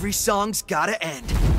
Every song's gotta end.